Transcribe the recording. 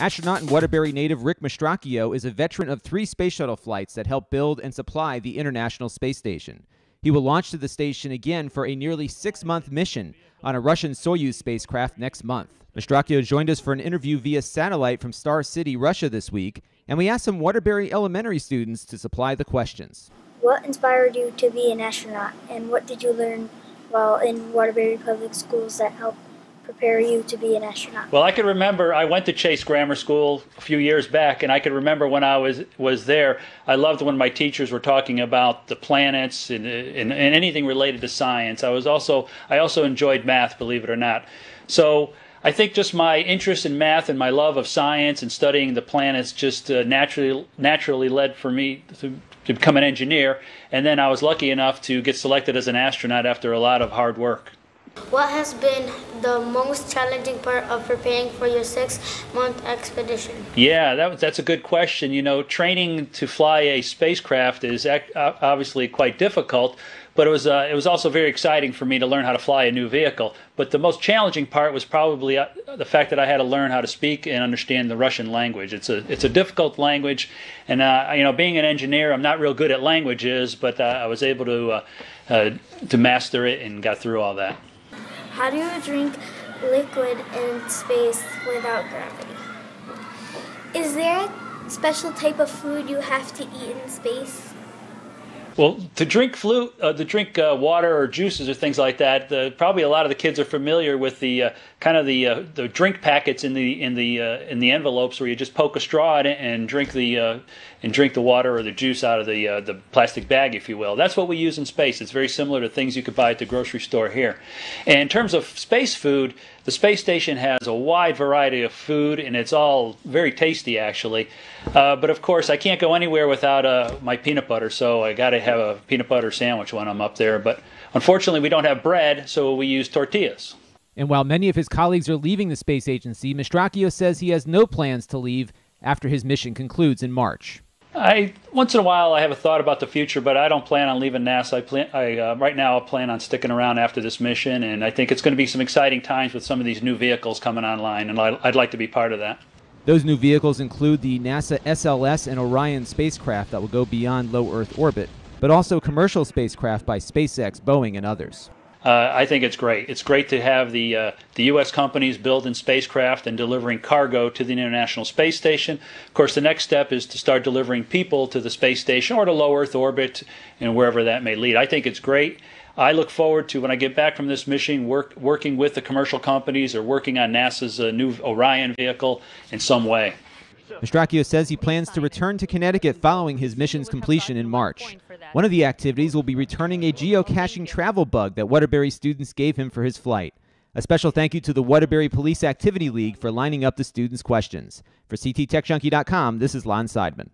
Astronaut and Waterbury native Rick Mastracchio is a veteran of three space shuttle flights that helped build and supply the International Space Station. He will launch to the station again for a nearly six month mission on a Russian Soyuz spacecraft next month. Mastracchio joined us for an interview via satellite from Star City, Russia this week, and we asked some Waterbury elementary students to supply the questions. What inspired you to be an astronaut, and what did you learn while in Waterbury Public Schools that helped prepare you to be an astronaut? Well, I can remember I went to Chase Grammar School a few years back, and I can remember when I was was there. I loved when my teachers were talking about the planets and, and, and anything related to science. I was also I also enjoyed math, believe it or not. So I think just my interest in math and my love of science and studying the planets just uh, naturally naturally led for me to, to become an engineer. And then I was lucky enough to get selected as an astronaut after a lot of hard work. What has been the most challenging part of preparing for your six-month expedition? Yeah, that, that's a good question. You know, training to fly a spacecraft is obviously quite difficult, but it was uh, it was also very exciting for me to learn how to fly a new vehicle. But the most challenging part was probably uh, the fact that I had to learn how to speak and understand the Russian language. It's a it's a difficult language, and uh, you know, being an engineer, I'm not real good at languages, but uh, I was able to uh, uh, to master it and got through all that. How do you drink liquid in space without gravity? Is there a special type of food you have to eat in space? Well, to drink flu, uh, to drink uh, water or juices or things like that, the, probably a lot of the kids are familiar with the uh, kind of the uh, the drink packets in the in the uh, in the envelopes where you just poke a straw in it and drink the uh, and drink the water or the juice out of the the plastic bag, if you will. That's what we use in space. It's very similar to things you could buy at the grocery store here. And in terms of space food, the space station has a wide variety of food, and it's all very tasty, actually. But of course, I can't go anywhere without my peanut butter, so I got to have a peanut butter sandwich when I'm up there. But unfortunately, we don't have bread, so we use tortillas. And while many of his colleagues are leaving the space agency, Mastracchio says he has no plans to leave after his mission concludes in March. I once in a while I have a thought about the future, but I don't plan on leaving NASA. I plan I uh, right now I plan on sticking around after this mission, and I think it's going to be some exciting times with some of these new vehicles coming online, and I'd like to be part of that. Those new vehicles include the NASA SLS and Orion spacecraft that will go beyond low Earth orbit, but also commercial spacecraft by SpaceX, Boeing, and others. Uh, I think it's great. It's great to have the uh, the U.S. companies building spacecraft and delivering cargo to the International Space Station. Of course, the next step is to start delivering people to the space station or to low Earth orbit and wherever that may lead. I think it's great. I look forward to when I get back from this mission, work, working with the commercial companies or working on NASA's uh, new Orion vehicle in some way. Mastracchio says he plans to return to Connecticut following his mission's completion in March. One of the activities will be returning a geocaching travel bug that Waterbury students gave him for his flight. A special thank you to the Waterbury Police Activity League for lining up the students' questions. For CTTechJunkie.com, this is Lon Seidman.